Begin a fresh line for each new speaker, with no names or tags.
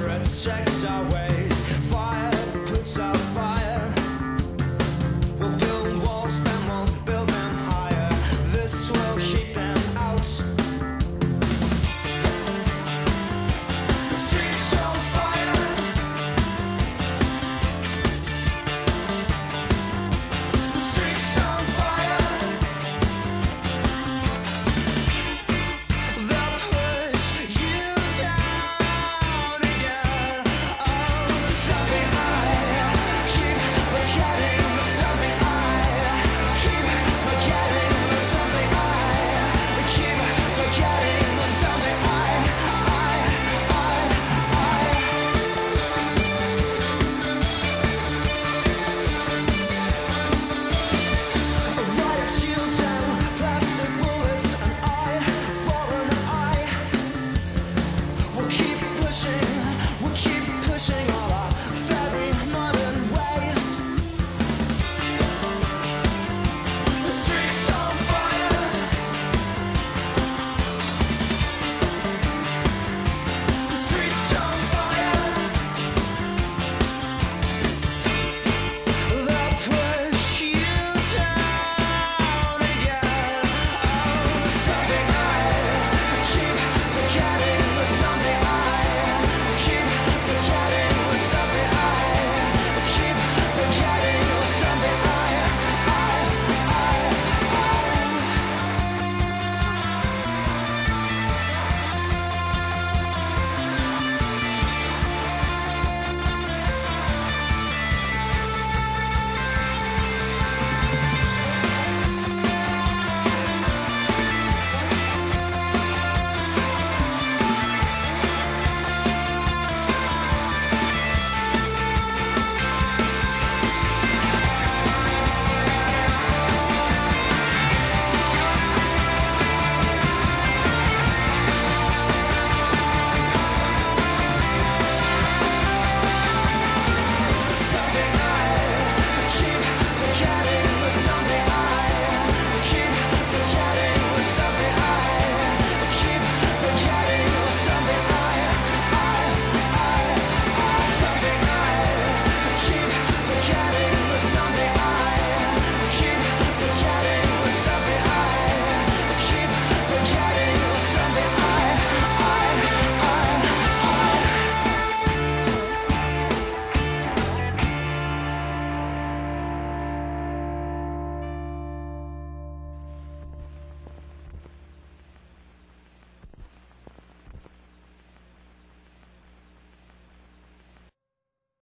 secrets checked way.